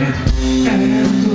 and